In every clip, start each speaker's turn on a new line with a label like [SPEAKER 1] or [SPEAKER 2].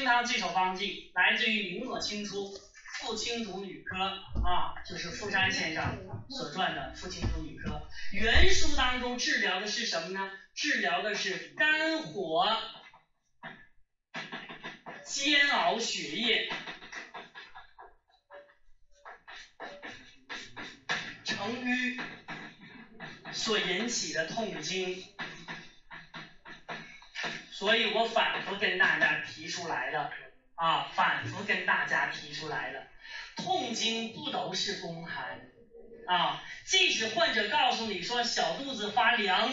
[SPEAKER 1] 听他这首方剂，来自于明末清初傅青竹女科啊，就是傅山先生所撰的《傅青竹女科》。原书当中治疗的是什么呢？治疗的是肝火煎熬血液，成瘀所引起的痛经。所以我反复跟大家提出来的啊，反复跟大家提出来的，痛经不都是宫寒啊？即使患者告诉你说小肚子发凉，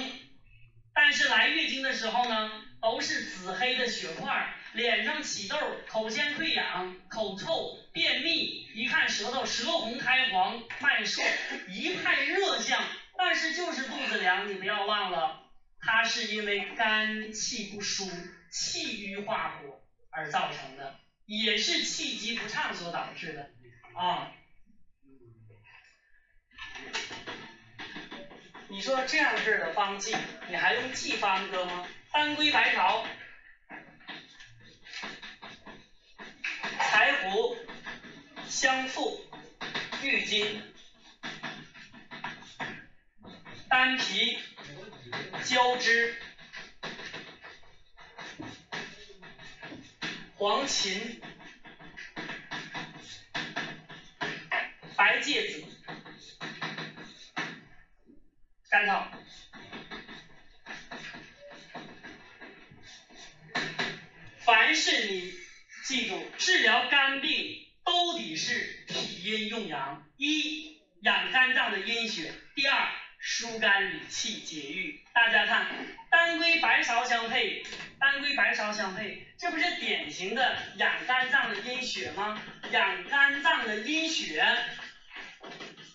[SPEAKER 1] 但是来月经的时候呢，都是紫黑的血块，脸上起痘，口尖溃疡，口臭，便秘，一看舌头舌红苔黄，脉数一派热象，但是就是肚子凉，你不要忘了。它是因为肝气不舒、气郁化火而造成的，也是气机不畅所导致的啊。你说这样式的方剂，你还用记方歌吗？当归、白芍、柴胡、香附、郁金、丹皮。交枝、黄芩、白芥子、甘草，凡是你记住，治疗肝病都得是脾阴用阳，一养肝脏的阴血，第二。疏肝理气解郁，大家看，当归白芍相配，当归白芍相配，这不是典型的养肝脏的阴血吗？养肝脏的阴血，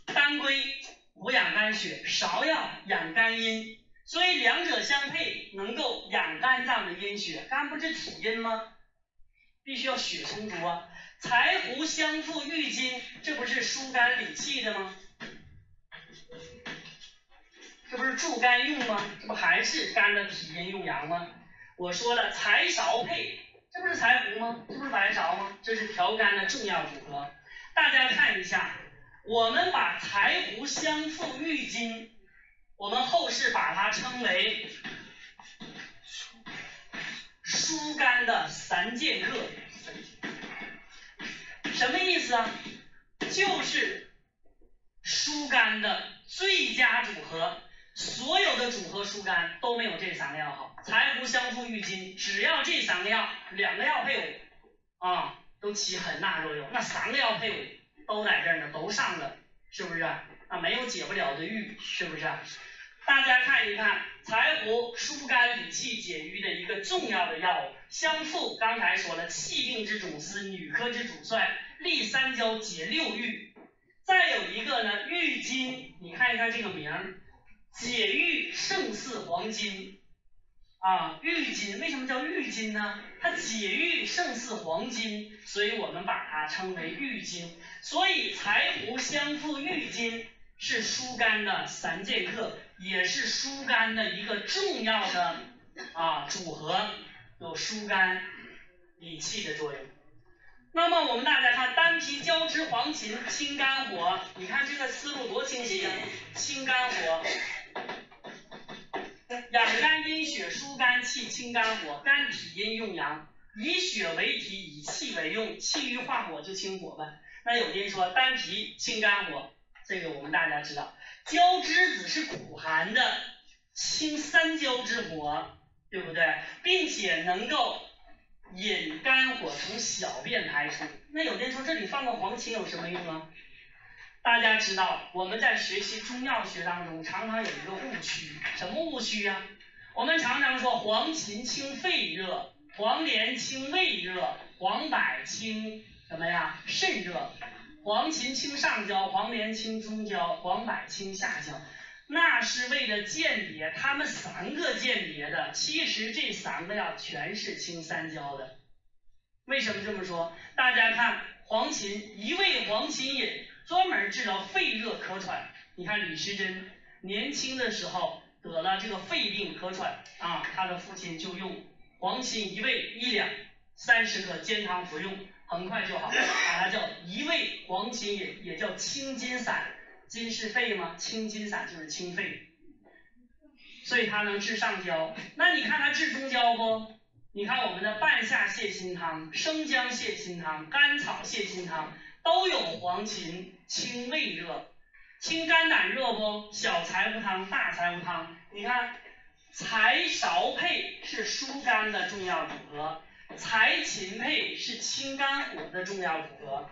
[SPEAKER 1] 当归补养肝血，芍药养肝阴，所以两者相配，能够养肝脏的阴血。肝不是体阴吗？必须要血充足啊。柴胡、香附、郁金，这不是疏肝理气的吗？这不是助肝用吗？这不还是肝的脾阴用阳吗？我说了，柴芍配，这不是柴胡吗？这不是白芍吗？这是调肝的重要组合。大家看一下，我们把柴胡、香附、郁金，我们后世把它称为疏肝的三剑客。什么意思啊？就是疏肝的最佳组合。所有的组合疏肝都没有这三个药好，柴胡、香附、郁金，只要这三个药，两个药配伍啊，都起很大作用。那三个药配伍都在这儿呢，都上了，是不是啊？没有解不了的郁，是不是？大家看一看，柴胡疏肝理气解郁的一个重要的药物，香附刚才说了，气病之主司，女科之主帅，利三焦解六郁。再有一个呢，郁金，你看一看这个名儿。解郁胜似黄金啊，郁金为什么叫郁金呢？它解郁胜似黄金，所以我们把它称为郁金。所以柴胡、香附、郁金是疏肝的三剑客，也是疏肝的一个重要的啊组合，有疏肝理气的作用。那么我们大家看，丹皮、交枝、黄芩清肝火，你看这个思路多清晰啊！清肝火。阴血，疏肝气，清肝火，肝体阴用阳，以血为体，以气为用，气郁化火就清火呗。那有的人说丹皮清肝火，这个我们大家知道。焦枝子是苦寒的，清三焦之火，对不对？并且能够引肝火从小便排出。那有的人说这里放个黄芩有什么用啊？大家知道，我们在学习中药学当中，常常有一个误区，什么误区呀？我们常常说黄芩清肺热，黄连清胃热，黄柏清什么呀？肾热。黄芩清上焦，黄连清中焦，黄柏清下焦。那是为了鉴别它们三个鉴别的，其实这三个药全是清三焦的。为什么这么说？大家看黄芩，一味黄芩饮。专门治疗肺热咳喘，你看李时珍年轻的时候得了这个肺病咳喘啊，他的父亲就用黄芩一味一两三十克煎汤服用，很快就好，把它叫一味黄芩也，也叫清金散，金是肺吗？清金散就是清肺，所以它能治上焦。那你看它治中焦不？你看我们的半夏泻心汤、生姜泻心汤、甘草泻心汤都有黄芩清胃热、清肝胆热不？小柴胡汤、大柴胡汤，你看柴芍配是疏肝的重要组合，柴芹配是清肝火的重要组合，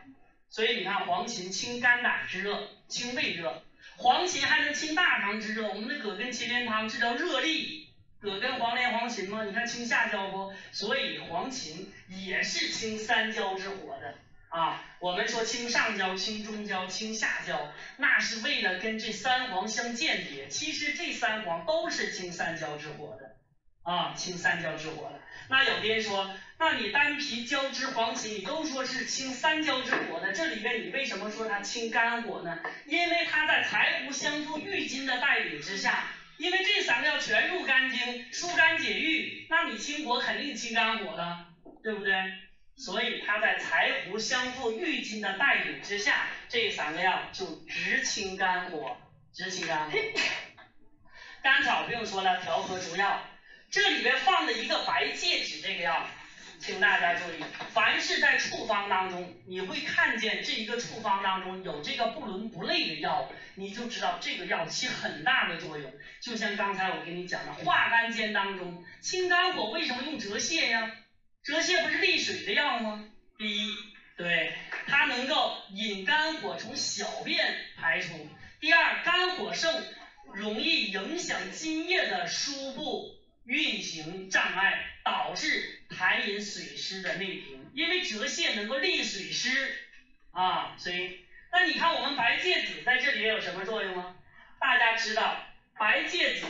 [SPEAKER 1] 所以你看黄芩清肝胆之热、清胃热，黄芩还能清大肠之热，我们的葛根芪连汤治疗热痢。葛根黄连黄芩吗？你看清下焦不？所以黄芩也是清三焦之火的啊。我们说清上焦、清中焦、清下焦，那是为了跟这三黄相间谍。其实这三黄都是清三焦之火的啊，清三焦之火的。那有的人说，那你丹皮、交枝、黄芪，你都说是清三焦之火的，这里边你为什么说它清肝火呢？因为它在柴胡、香附、郁金的带领之下。因为这三个要全入肝经，疏肝解郁，那你清火肯定清肝火的，对不对？所以它在柴胡、香附、郁金的带领之下，这三个药就直清肝火，直清肝火。甘草不用说了，调和中药。这里边放了一个白芥子这个药。请大家注意，凡是在处方当中，你会看见这一个处方当中有这个不伦不类的药，你就知道这个药起很大的作用。就像刚才我给你讲的化肝煎当中，清肝火为什么用折泻呀？折泻不是利水的药吗？第一，对，它能够引肝火从小便排出；第二，肝火盛容易影响津液的输布运行障碍，导致。痰饮水湿的内停，因为折泻能够利水湿啊，所以那你看我们白芥子在这里有什么作用吗？大家知道白芥子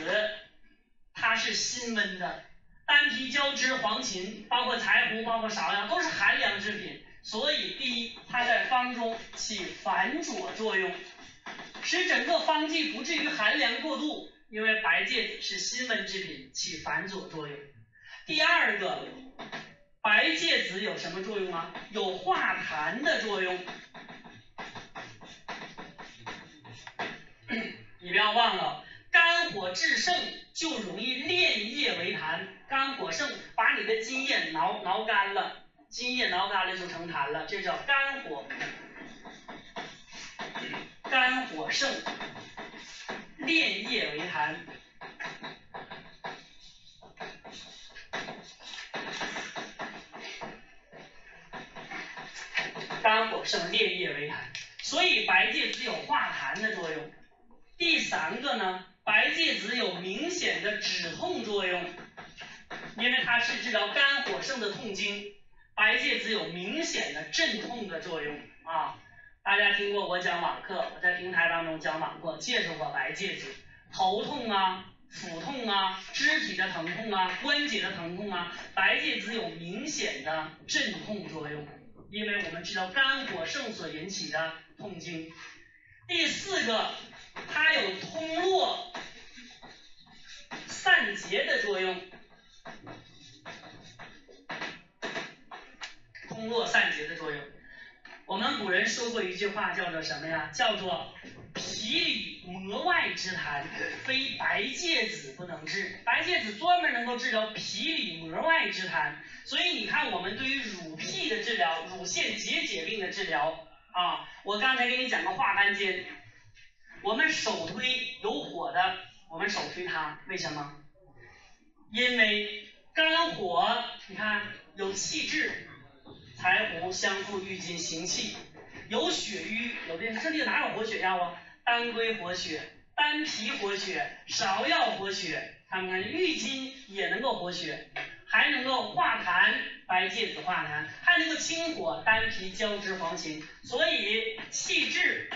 [SPEAKER 1] 它是辛温的，丹皮、交枝、黄芩，包括柴胡、包括芍药都是寒凉之品，所以第一它在方中起反佐作用，使整个方剂不至于寒凉过度，因为白芥子是辛温之品，起反佐作用。第二个，白芥子有什么作用啊？有化痰的作用。你不要忘了，肝火至盛就容易炼液为痰，肝火盛把你的津液挠挠干了，津液挠干了就成痰了，这叫肝火。肝火盛，炼液为痰。肝火盛，烈液为痰，所以白芥子有化痰的作用。第三个呢，白芥子有明显的止痛作用，因为它是治疗肝火盛的痛经。白芥子有明显的镇痛的作用啊！大家听过我讲网课，我在平台当中讲网课介绍过白芥子，头痛啊、腹痛啊、肢体的疼痛啊、关节的疼痛啊，白芥子有明显的镇痛作用。因为我们知道肝火盛所引起的痛经，第四个，它有通络散结的作用，通络散结的作用。我们古人说过一句话，叫做什么呀？叫做皮里膜外之痰，非白芥子不能治。白芥子专门能够治疗皮里膜外之痰。所以你看，我们对于乳癖的治疗、乳腺结节病的治疗啊，我刚才给你讲个化肝煎，我们首推有火的，我们首推它，为什么？因为肝火，你看有气滞，柴胡、香附、郁金行气，有血瘀，有的人这里哪有活血药啊？当归活血，丹皮活血，芍药活血，看看郁金也能够活血。还能够化痰，白芥子化痰，还能够清火，丹皮、交枝、黄芩，所以气滞、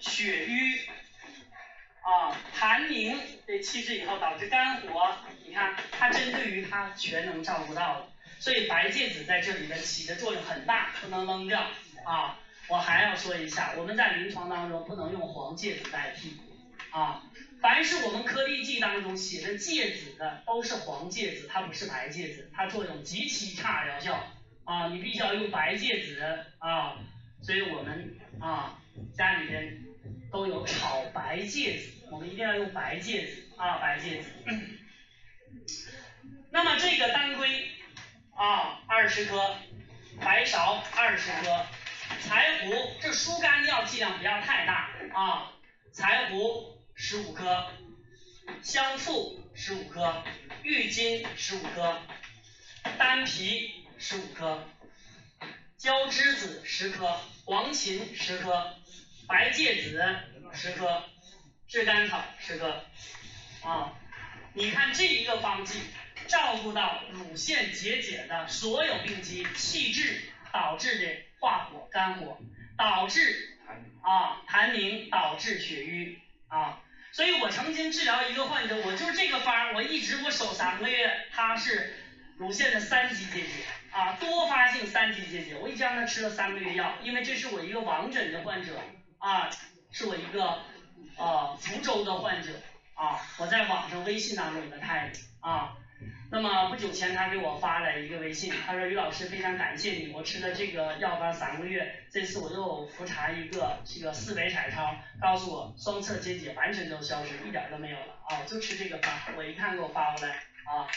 [SPEAKER 1] 血瘀啊、痰凝，这气滞以后导致肝火，你看它针对于它全能照顾到了，所以白芥子在这里面起的作用很大，不能扔掉啊。我还要说一下，我们在临床当中不能用黄芥子代替啊。凡是我们颗粒剂当中写的芥子的，都是黄芥子，它不是白芥子，它作用极其差疗效啊，你必须要用白芥子啊，所以我们啊家里边都有炒白芥子，我们一定要用白芥子啊，白芥子。那么这个当归啊二十克，白芍二十克，柴胡这疏肝药剂量不要太大啊，柴胡。十五克，香附十五克，郁金十五克，丹皮十五克，焦栀子十克，黄芩十克，白芥子十克，炙甘草十克。啊，你看这一个方剂，照顾到乳腺结节的所有病机，气滞导致的化火肝火，导致啊痰凝，导致血瘀啊。所以我曾经治疗一个患者，我就是这个方，我一直我守三个月，他是乳腺的三级结节啊，多发性三级结节，我已经让他吃了三个月药，因为这是我一个网诊的患者啊，是我一个呃福州的患者啊，我在网上微信当中给他拍的啊。那么不久前他给我发来一个微信，他说于老师非常感谢你，我吃了这个药方三个月，这次我又复查一个这个四维彩超，告诉我双侧结节完全都消失，一点都没有了啊，就吃这个方，我一看给我发过来啊，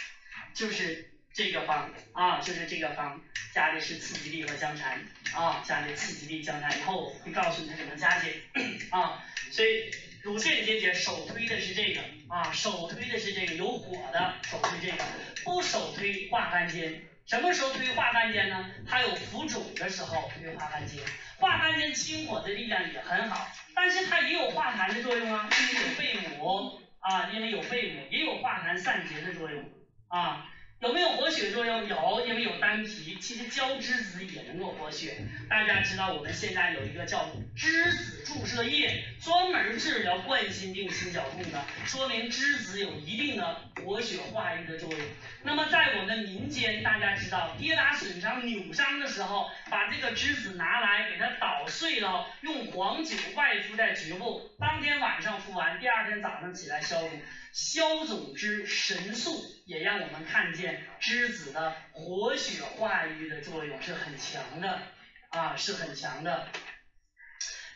[SPEAKER 1] 就是这个方啊，就是这个方，加的是刺激力和姜蝉啊，加的刺激力姜蝉，以后会告诉你它怎么加减 啊，所以。乳腺结节首推的是这个啊，首推的是这个有火的，首推这个，不首推化肝煎。什么时候推化肝煎呢？它有浮肿的时候推化肝煎。化肝煎清火的力量也很好，但是它也有化痰的作用啊，因为有贝母啊，因为有贝母，也有化痰散结的作用啊。有没有活血作用？有，因为有丹皮。其实焦栀子也能够活血。大家知道我们现在有一个叫栀子注射液，专门治疗冠心病、心绞痛的，说明栀子有一定的活血化瘀的作用。那么在我们民间，大家知道跌打损伤、扭伤的时候，把这个栀子拿来给它捣碎了，用黄酒外敷在局部，当天晚上敷完，第二天早上起来消肿。消肿之神速，也让我们看见栀子的活血化瘀的作用是很强的啊，是很强的。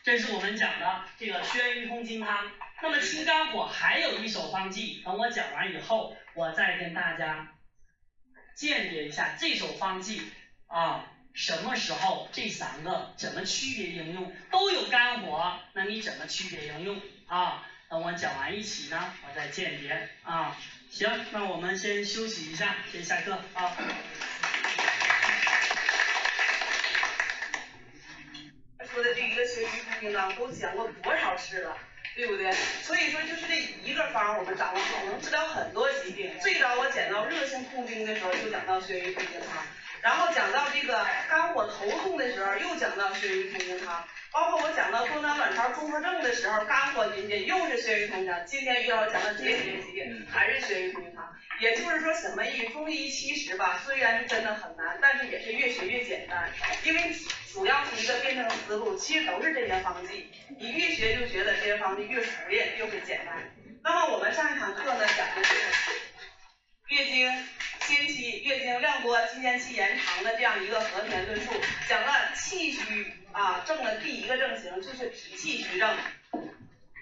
[SPEAKER 1] 这是我们讲的这个宣瘀通经汤。那么清肝火还有一手方剂，等我讲完以后，我再跟大家鉴别一下这手方剂啊，什么时候这三个怎么区别应用？都有肝火，那你怎么区别应用啊？等我讲完一起呢，我再鉴别啊。行，那我们先休息一下，先下课啊。
[SPEAKER 2] 说的这一个血瘀通经汤都讲过多少次了，对不对？所以说就是这一个方我们掌握好，能治疗很多疾病。最早我讲到热性痛经的时候，就讲到血瘀通经汤，然后讲到这个肝火头痛的时候，又讲到血瘀通经汤。包括我讲到多囊卵巢综合症的时候，肝火引起又是血瘀通经汤。今天又要讲到结节疾病，还是血瘀通经汤。也就是说什么意思？中医其实吧，虽然是真的很难，但是也是越学越简单。因为主要是一个辩证思路，其实都是这些方剂。你越学就觉得这些方剂越熟练，越是简单。那么我们上一堂课呢，讲的是月经。经期、月经量多、经前期延长的这样一个和田论述，讲了气虚啊，症的第一个症型就是脾气虚症。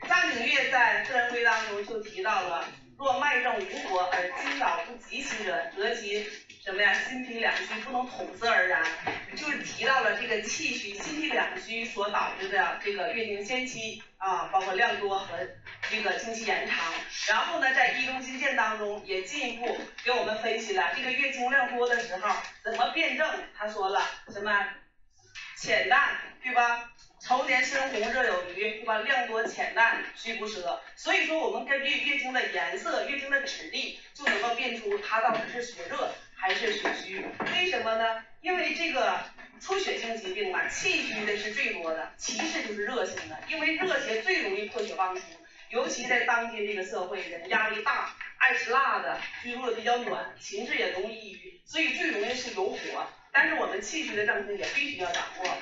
[SPEAKER 2] 张景岳在《自然规》当中就提到了，若脉证无火而今早不及其者，则其什么呀？心脾两虚不能统摄而然，就是提到了这个气虚、心脾两虚所导致的这个月经先期啊，包括量多和。这个经期延长，然后呢，在《医中金鉴》当中也进一步给我们分析了这个月经量多的时候怎么辩证。他说了什么浅淡，对吧？稠黏深红热有余，对吧？量多浅淡虚不摄。所以说我们根据月经的颜色、月经的质地，就能够辨出它到底是血热还是血虚。为什么呢？因为这个出血性疾病嘛，气虚的是最多的，其次就是热性的，因为热邪最容易破血旺出。尤其在当今这个社会，人压力大，爱吃辣的，居住的比较暖，情志也容易抑郁，所以最容易是有火。但是我们气虚的症型也必须要掌握。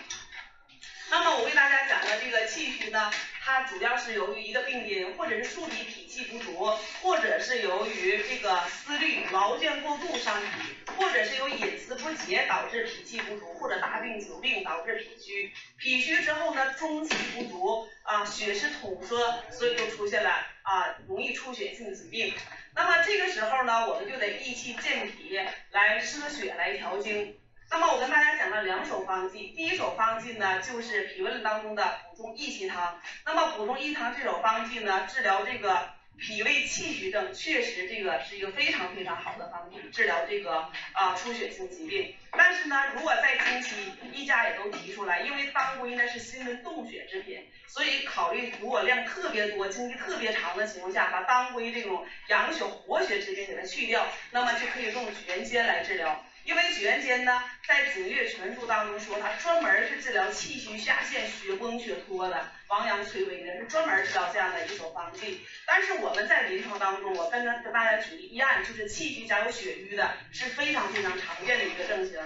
[SPEAKER 2] 那么我为大家讲的这个气虚呢，它主要是由于一个病因，或者是树体脾气不足，或者是由于这个思虑劳倦过度伤脾，或者是由饮食不节导致脾气不足，或者大病久病导致脾虚。脾虚之后呢，中气不足啊，血湿统缩，所以就出现了啊，容易出血性疾病。那么这个时候呢，我们就得益气健脾，来摄血，来调经。那么我跟大家讲了两手方剂，第一手方剂呢就是脾胃当中的补中益气汤。那么补中益气汤这手方剂呢，治疗这个脾胃气虚症，确实这个是一个非常非常好的方剂，治疗这个啊出血性疾病。但是呢，如果在经期，医家也都提出来，因为当归呢是辛温动血之品，所以考虑如果量特别多、经期特别长的情况下，把当归这种养血活血之品给它去掉，那么就可以用举元坚来治疗。因为举元坚呢，在《景月全书》当中说，它专门是治疗气虚下陷、血崩血脱的、亡阳摧危的，是专门治疗这样的一种方剂。但是我们在临床当中，我跟着跟大家举一案，就是气虚加有血瘀的，是非常非常常见的一个症型。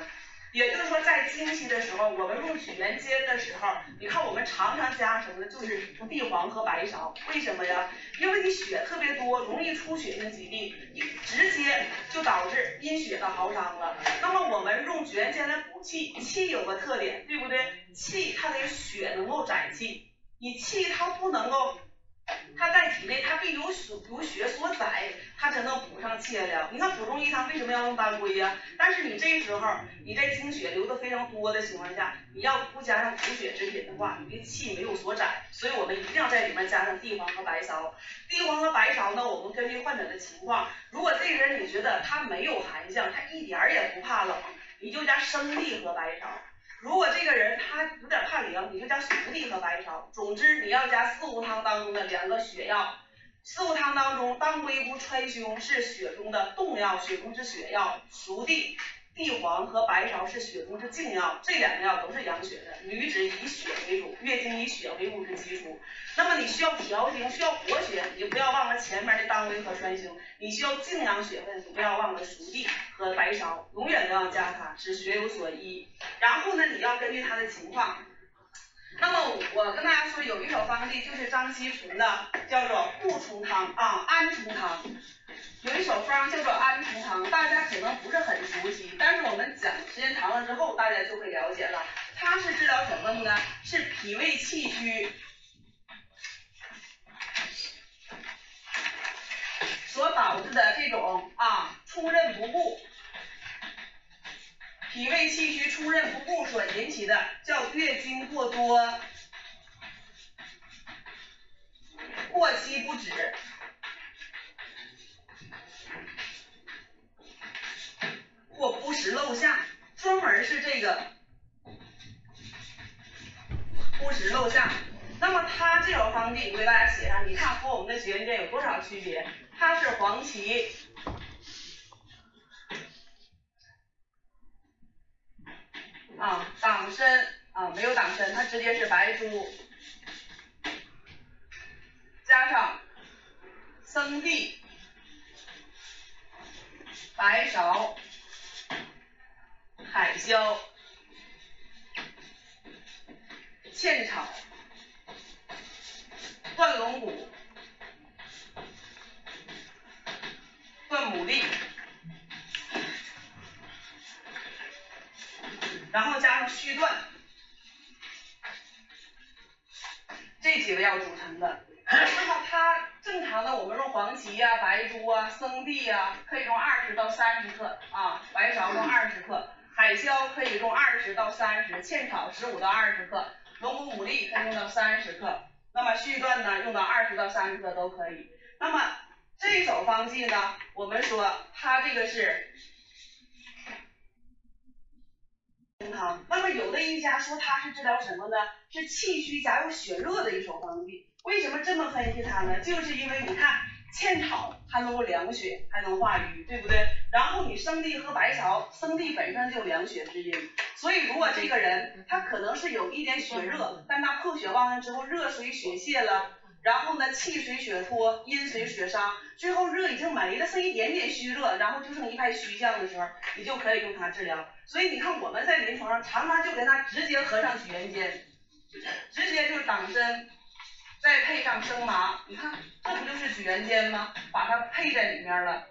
[SPEAKER 2] 也就是说，在经期的时候，我们用取元坚的时候，你看我们常常加什么呢？就是地黄和白芍。为什么呀？因为你血特别多，容易出血性疾病，你直接就导致阴血的耗伤了。那么我们用举元坚来补气，气有个特点，对不对？气它得血能够载气，你气它不能够。它在体内，它必有血有血所载，它才能补上气了。你看补中益汤为什么要用当归呀？但是你这时候你在经血流的非常多的情况下，你要不加上补血之品的话，你的气没有所载，所以我们一定要在里面加上地黄和白芍。地黄和白芍呢，我们根据患者的情况，如果这个人你觉得他没有寒象，他一点儿也不怕冷，你就加生地和白芍。如果这个人他有点怕凉，你就加熟地和白芍。总之你要加四物汤当中的两个血药。四物汤当中，当归不川芎是血中的动药，血中之血药。熟地。地黄和白芍是血中之静药，这两个药都是养血的。女子以血为主，月经以血为物质基础。那么你需要调经，需要活血，你就不要忘了前面的当归和川芎。你需要静养血分，不要忘了熟地和白芍，永远都要加它，使血有所依。然后呢，你要根据他的情况。那么我跟大家说，有一手方剂就是张锡纯的，叫做固冲汤啊，安冲汤。有一首方叫做安冲汤，大家可能不是很熟悉，但是我们讲时间长了之后，大家就会了解了。它是治疗什么的呢？是脾胃气虚所导致的这种啊冲任不顾，脾胃气虚出任不顾所引起的叫月经过多、过期不止。或不时漏下，专门是这个不时漏下。那么它这种方剂，我给大家写上，你看和我们的绝元间有多少区别？它是黄芪啊，党参啊没有党参，它直接是白术加上生地、白芍。海椒、茜草、断龙骨、断牡蛎，然后加上续断，这几个要组成的。那么它正常的，我们用黄芪呀、白术啊、生地呀，可以用二十到三十克啊，白芍用二十克。海椒可以用二十到三十，茜草十五到二十克，龙骨牡蛎可以用到三十克，那么续断呢用到二十到三十克都可以。那么这手方剂呢，我们说它这个是汤，那么有的医家说它是治疗什么呢？是气虚加有血热的一手方剂。为什么这么分析它呢？就是因为你看。茜草它能够凉血，还能化瘀，对不对？然后你生地和白芍，生地本身就凉血之因，所以如果这个人他可能是有一点血热，但他破血旺了之后热随血泄了，然后呢气随血脱，阴随血伤，最后热已经没了，剩一点点虚热，然后就剩一派虚象的时候，你就可以用它治疗。所以你看我们在临床上常常就给它直接合上举元坚，直接就是党参。再配上生麻，你看这不就是举元坚吗？把它配在里面了，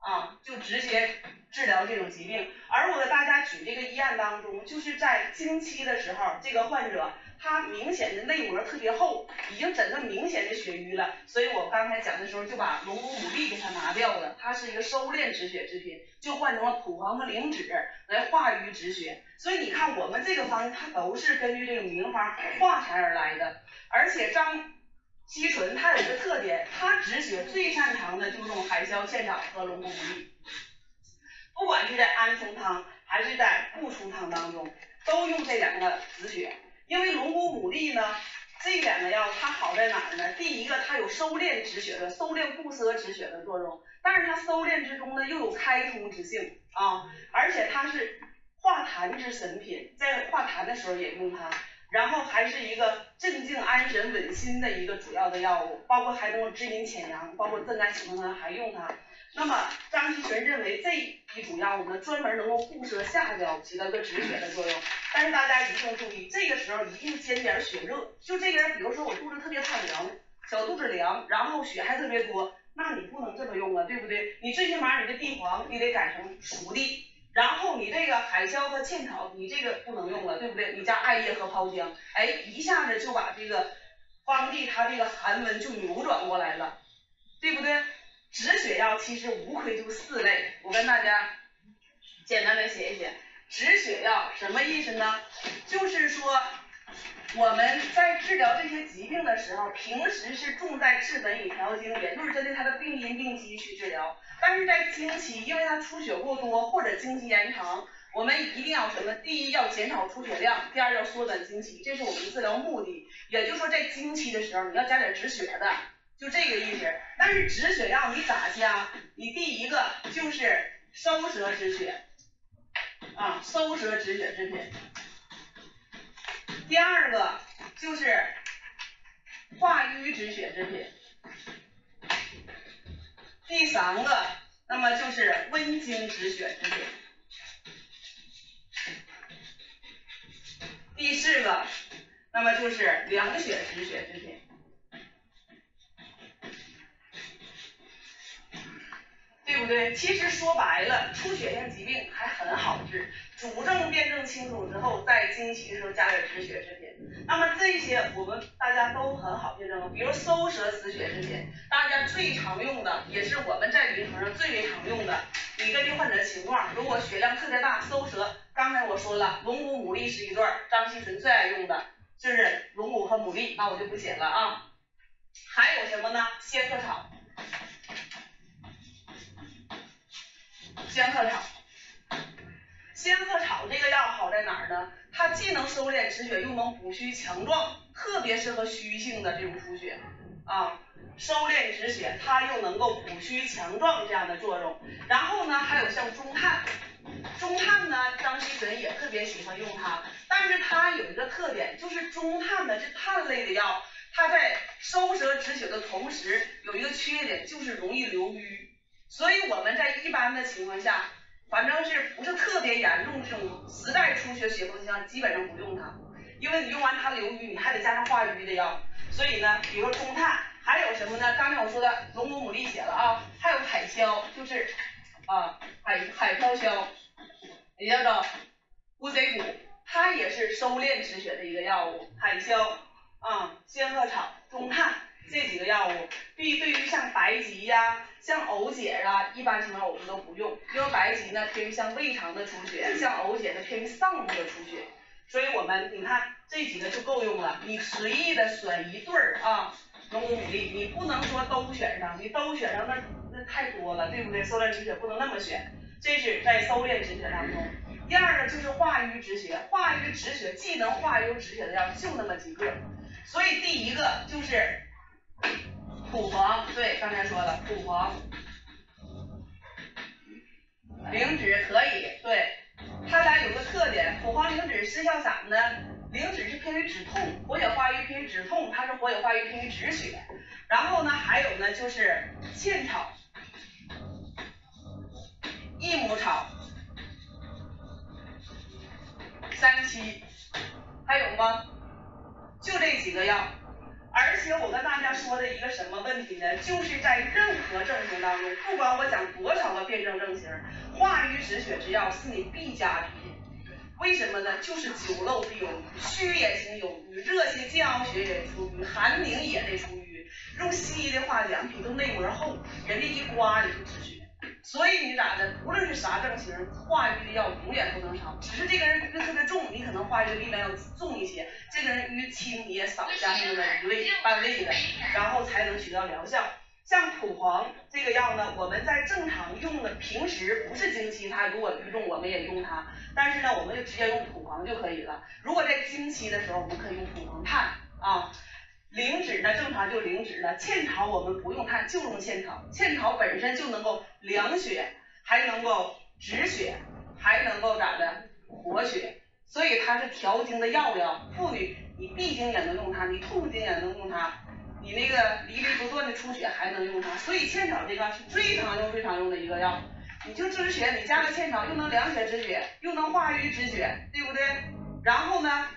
[SPEAKER 2] 啊，就直接治疗这种疾病。而我给大家举这个医案当中，就是在经期的时候，这个患者他明显的内膜特别厚，已经诊断明显的血瘀了，所以我刚才讲的时候就把龙骨牡蛎给它拿掉了，它是一个收敛止血之品，就换成了蒲黄和灵脂来化瘀止血。所以你看我们这个方它都是根据这个名方化裁而来的。而且张锡纯他有一个特点，他止血最擅长的就是用海椒、茜草和龙骨牡蛎，不管是在安冲汤还是在固冲汤当中，都用这两个止血。因为龙骨牡蛎呢，这两个药它好在哪儿呢？第一个它有收敛止血的、收敛固涩止血的作用，但是它收敛之中呢又有开通之性啊，而且它是化痰之神品，在化痰的时候也用它。然后还是一个镇静安神稳心的一个主要的药物，包括还能够滋阴潜阳，包括镇肝醒风呢还用它。那么张锡纯认为这一组药物呢，专门能够固摄下焦，起到一个止血的作用。但是大家一定注意，这个时候一定兼点血热。就这个人，比如说我肚子特别怕凉，小肚子凉，然后血还特别多，那你不能这么用啊，对不对？你最起码你的地黄你得改成熟地。然后你这个海椒和茜草，你这个不能用了，对不对？你加艾叶和泡姜，哎，一下子就把这个方剂它这个寒温就扭转过来了，对不对？止血药其实无非就四类，我跟大家简单的写一写。止血药什么意思呢？就是说我们在治疗这些疾病的时候，平时是重在治本与调经，也就是针对它的病因病机去治疗。但是在经期，因为它出血过多或者经期延长，我们一定要什么？第一要减少出血量，第二要缩短经期，这是我们的治疗目的。也就是说，在经期的时候，你要加点止血的，就这个意思。但是止血药你咋加？你第一个就是收舌止血，啊，收舌止血制品。第二个就是化瘀止血制品。第三个，那么就是温经止血之品。第四个，那么就是凉血止血之品。对不对？其实说白了，出血性疾病还很好治，主症辩证清楚之后，在经期的时候加点止血制品。那么这些我们大家都很好辨证，比如收舌止血制品，大家最常用的，也是我们在临床上最为常用的。你根据患者的情况，如果血量特别大，收舌，刚才我说了，龙骨牡蛎是一对，张锡纯最爱用的，就是龙骨和牡蛎，那我就不写了啊。还有什么呢？仙鹤草。仙鹤草，仙鹤草这个药好在哪儿呢？它既能收敛止血，又能补虚强壮，特别适合虚性的这种出血啊。收敛止血，它又能够补虚强壮这样的作用。然后呢，还有像中炭，中炭呢，张锡纯也特别喜欢用它，但是它有一个特点，就是中炭呢，这炭类的药，它在收舌止血的同时，有一个缺点，就是容易留瘀。所以我们在一般的情况下，反正是不是特别严重这种实在出血血崩情况，基本上不用它，因为你用完它流瘀，你还得加上化瘀的药。所以呢，比如说中炭，还有什么呢？刚才我说的龙骨牡蛎写了啊，还有海消，就是啊海海飘消，也叫做乌贼骨，它也是收敛止血的一个药物。海消啊，仙鹤草，中炭这几个药物，必对于像白及呀。像藕解啊，一般情况我们都不用，因为白及呢偏于像胃肠的出血，像藕解呢偏于上部的出血，所以我们你看这几个就够用了。你随意的选一对儿啊，龙骨牡蛎，你不能说都选上，你都选上那那太多了，对不对？收敛止血不能那么选，这是在收敛止血当中。第二个就是化瘀止血，化瘀止血既能化瘀止血的药就那么几个，所以第一个就是。蒲黄，对，刚才说了，蒲黄，灵脂可以，对，它俩有个特点，蒲黄、灵脂失效散呢，灵脂是偏于止痛，活血化瘀偏于止痛，它是活血化瘀偏于止血。然后呢，还有呢就是茜草、益母草、三七，还有吗？就这几个药。而且我跟大家说的一个什么问题呢？就是在任何症型当中，不管我讲多少个辩证症型，化瘀止血之药是你必加之品。为什么呢？就是久漏必有余，虚也行有余，热性降凹血也出瘀，寒凝也得出瘀。用西医的话讲，你都内膜厚，人家一刮你就止血。所以你咋的？无论是啥症型，化瘀的药永远不能少。只是这个人瘀特别重，你可能化瘀的力量要重一些；这个人瘀轻，你也少加上了一味半味的，然后才能起到疗效。像土黄这个药呢，我们在正常用的，平时不是经期，它如果淤重，我们也用它。但是呢，我们就直接用土黄就可以了。如果在经期的时候，我们可以用土黄炭啊。灵脂呢，正常就灵脂了。茜草我们不用看，就用茜草。茜草本身就能够凉血，还能够止血，还能够咋的活血，所以它是调经的药药。妇女你闭经也能用它，你痛经也能用它。你那个离离不断的出血还能用它，所以茜草这个是最常用、最常用的一个药。你就止血，你加个茜草，又能凉血止血，又能化瘀止血，对不对？然后呢，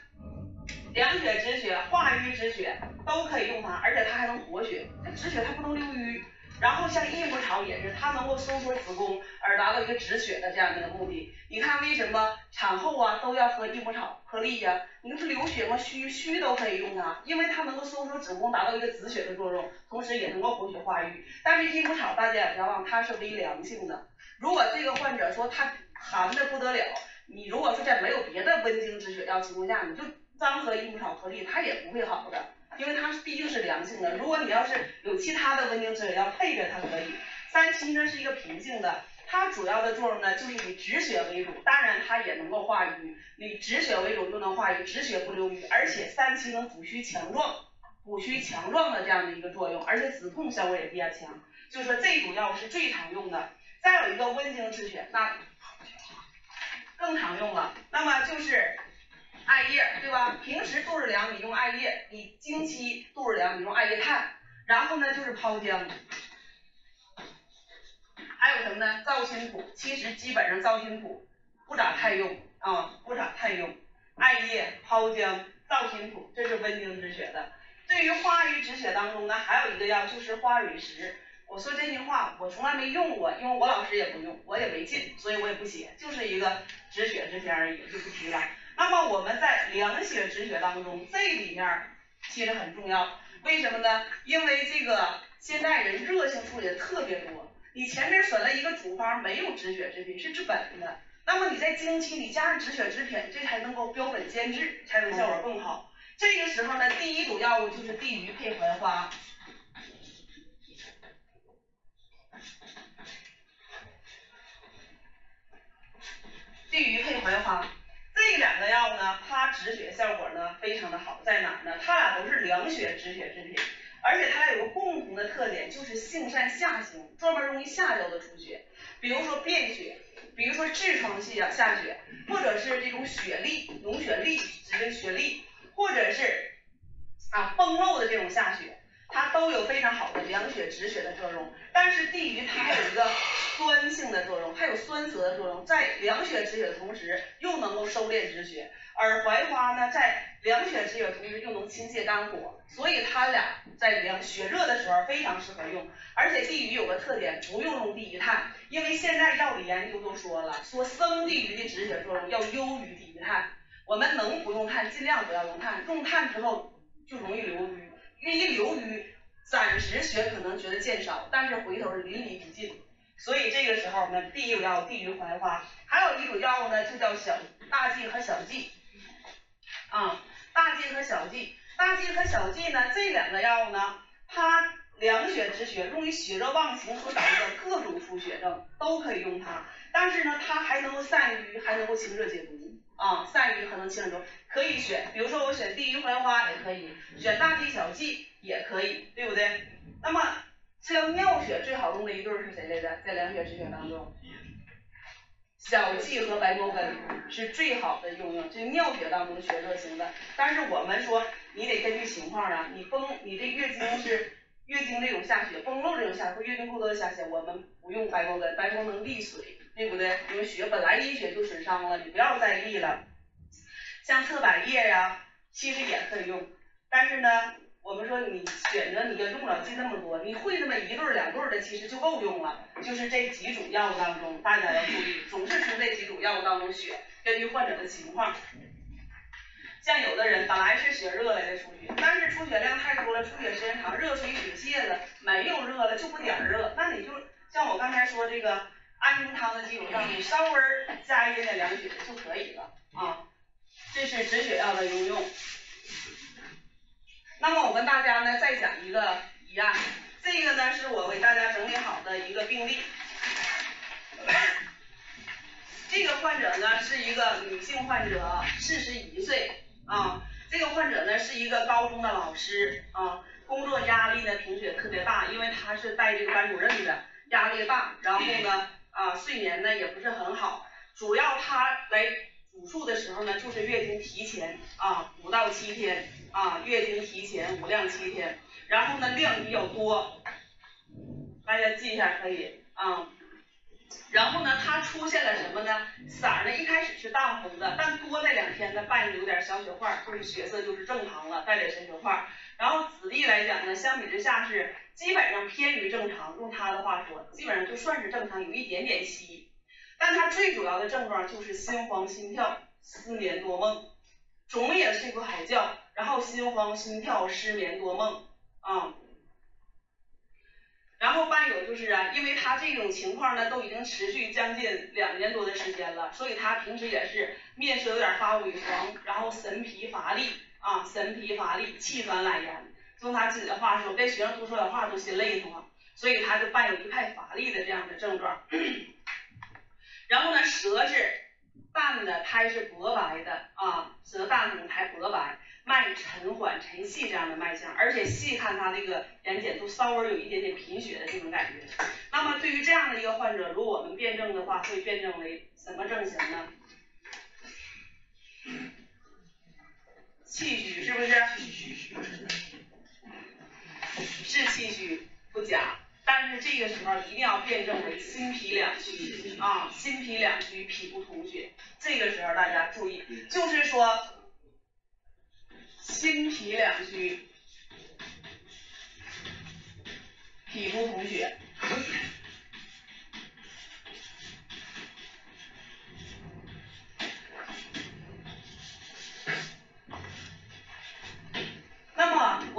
[SPEAKER 2] 凉血止血、化瘀止血都可以用它，而且它还能活血，它止血它不能留瘀。然后像益母草也是，它能够收缩子宫而达到一个止血的这样一个目的。你看为什么产后啊都要喝益母草颗粒呀？你不是流血吗？虚虚都可以用它，因为它能够收缩子宫，达到一个止血的作用，同时也能够活血化瘀。但是益母草大家也别忘，它是微凉性的。如果这个患者说他寒的不得了，你如果说在没有别的温经止血药情况下，你就三合益母草颗粒，它也不会好的。因为它毕竟是凉性的，如果你要是有其他的温经止血药配着它可以。三七呢是一个平性的，它主要的作用呢就是以止血为主，当然它也能够化瘀，以止血为主又能化瘀，止血不留瘀，而且三七能补虚强壮，补虚强壮的这样的一个作用，而且止痛效果也比较强，就是说这种药是最常用的。再有一个温经止血，那更常用了，那么就是。艾叶对吧？平时肚子凉你用艾叶，你经期肚子凉你用艾叶炭，然后呢就是抛姜，还有什么呢？燥心土，其实基本上燥心土不咋太用啊，不咋太用。艾叶、抛姜、燥心土，这是温经止血的。对于化瘀止血当中呢，还有一个药就是花蕊石。我说这句话我从来没用过，因为我老师也不用，我也没进，所以我也不写，就是一个止血之仙而已，就不提了。那么我们在凉血止血当中，这里面其实很重要，为什么呢？因为这个现代人热性处理的特别多，你前面选了一个处方没有止血制品，是治本的，那么你在经期你加上止血制品，这才能够标本兼治，才能效果更好。这个时候呢，第一组药物就是地榆配槐花，地榆配槐花。这两个药呢，它止血效果呢非常的好，在哪呢？它俩都是凉血止血制品，而且它俩有个共同的特点，就是性善下行，专门用于下焦的出血，比如说便血，比如说痔疮系啊下血，或者是这种血痢、脓血痢指的血痢，或者是啊崩漏的这种下血。它都有非常好的凉血止血的作用，但是地榆它还有一个酸性的作用，它有酸涩的作用，在凉血止血的同时又能够收敛止血，而槐花呢在凉血止血的同时又能清泻肝火，所以它俩在凉血热的时候非常适合用。而且地榆有个特点，不用用地榆炭，因为现在药理研究都说了，说生地榆的止血作用要优于地榆炭，我们能不用炭尽量不要用炭，用炭之后就容易流瘀。因为流瘀，暂时血可能觉得见少，但是回头是淋漓不尽，所以这个时候呢，第一种药地榆槐花，还有一种药物呢就叫小大剂和小剂，啊，大剂和小剂，大剂和小剂呢这两个药物呢，它凉血止血，用于血热妄行所导致的各种出血症都可以用它，但是呢它还能够散瘀，还能够清热解毒。啊，散瘀可能清热，可以选，比如说我选地榆槐花也可以，选大剂小蓟也可以，对不对？那么治尿血最好用的一对是谁来着？在凉血止血当中，小蓟和白茅根是最好的用用，这尿血当中血热型的。但是我们说你得根据情况啊，你崩，你这月经是月经这种下血，崩漏这种下，或月经过多的下血，我们不用白茅根，白茅能利水。对不对？因为血本来阴血就损伤了，你不要再利了。像侧柏叶呀，其实也可以用，但是呢，我们说你选择你要用了剂那么多，你会那么一对儿两对儿的其实就够用了。就是这几种药物当中，大家要注意，总是从这几种药物当中选，根据患者的情况。像有的人本来是血热来的出血，但是出血量太多了，出血时间长，热水血泄了，没有热了，就不点儿热，那你就像我刚才说这个安宁汤的基础上，你 稍微加一点点凉血就可以了啊。这是止血药的应用。那么我跟大家呢再讲一个疑案，这个呢是我为大家整理好的一个病例。这个患者呢是一个女性患者，四十一岁。啊，这个患者呢是一个高中的老师啊，工作压力呢平时也特别大，因为他是带这个班主任的，压力大，然后呢啊睡眠呢也不是很好，主要他来主诉的时候呢就是月经提前啊五到七天啊月经提前五量七天，然后呢量比较多，大家记一下可以啊。然后呢，它出现了什么呢？色呢一开始是淡红的，但多那两天呢，伴有点小血块，就是血色就是正常了，带点小血块。然后子弟来讲呢，相比之下是基本上偏于正常，用他的话说，基本上就算是正常，有一点点稀。但他最主要的症状就是心慌心跳、失眠多梦，总也睡不好觉，然后心慌心跳、失眠多梦啊。然后伴有就是啊，因为他这种情况呢，都已经持续将近两年多的时间了，所以他平时也是面色有点发萎黄，然后神疲乏力啊，神疲乏力，气短懒言，用他自己的话说，跟学生多说点话都心累得慌，所以他就伴有一派乏力的这样的症状。然后呢，舌是淡的，苔是薄白的啊，舌淡红，苔薄白。脉沉缓沉细这样的脉象，而且细看他这个眼睑都稍微有一点点贫血的这种感觉。那么对于这样的一个患者，如果我们辩证的话，会辩证为什么症型呢？气虚是不是？是气虚不假，但是这个时候一定要辩证为心脾两虚啊，心脾两虚，脾不统血。这个时候大家注意，就是说。心脾两虚，脾不统血。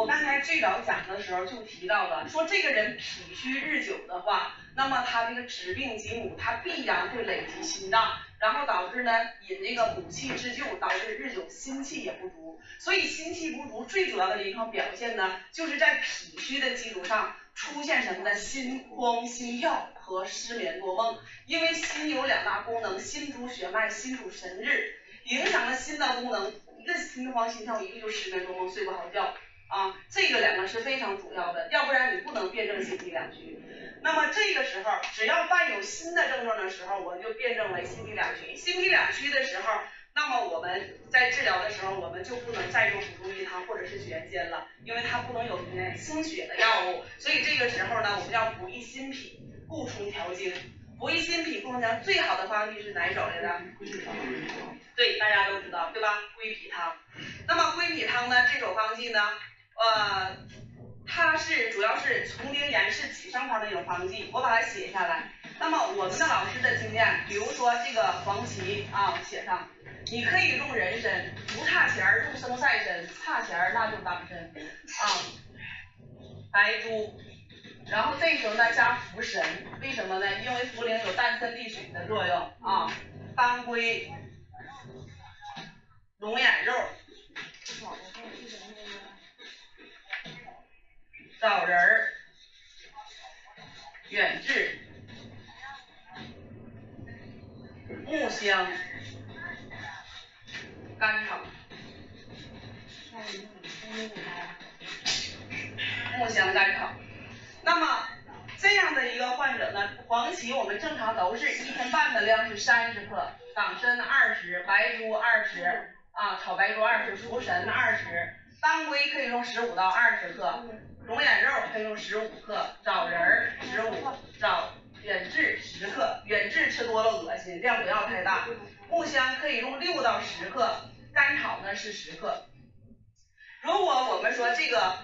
[SPEAKER 2] 我刚才最早讲的时候就提到了，说这个人脾虚日久的话，那么他这个指病及母，他必然会累及心脏。然后导致呢，引那个补气之旧，导致日久心气也不足。所以心气不足最主要的临床表现呢，就是在脾虚的基础上出现什么呢？心慌、心跳和失眠多梦。因为心有两大功能，心主血脉，心主神志，影响了心的功能，一个心慌心跳，一个就失眠多梦，睡不好觉啊。这个两个是非常主要的，要不然你不能辩证心脾两虚。那么这个时候，只要伴有新的症状的时候，我们就辩证为心脾两虚。心脾两虚的时候，那么我们在治疗的时候，我们就不能再用补中益汤或者是血煎了，因为它不能有心血的药物。所以这个时候呢，我们要补益心脾，固冲调经。补益心脾、固冲调最好的方剂是哪一种来着？对，大家都知道，对吧？归脾汤。那么归脾汤呢，这种方剂呢，呃。它是主要是从灵炎是起生方的一种方剂，我把它写下来。那么我们的老师的经验，比如说这个黄芪啊，写上，你可以用人参，不差钱儿用生晒参，差钱儿那就党参啊。白术，然后这时候呢加茯神，为什么呢？因为茯苓有淡参利水的作用啊。当归、龙眼肉。枣仁儿、远志、木香、甘草。木香甘草。那么这样的一个患者呢，黄芪我们正常都是一天半的量是三十克，党参二十，白术二十，啊炒白术二十，茯神二十，当归可以用十五到二十克。龙眼肉可以用十五克，枣仁儿十五，枣远志十克，远志吃多了恶心，量不要太大。木香可以用六到十克，甘草呢是十克。如果我们说这个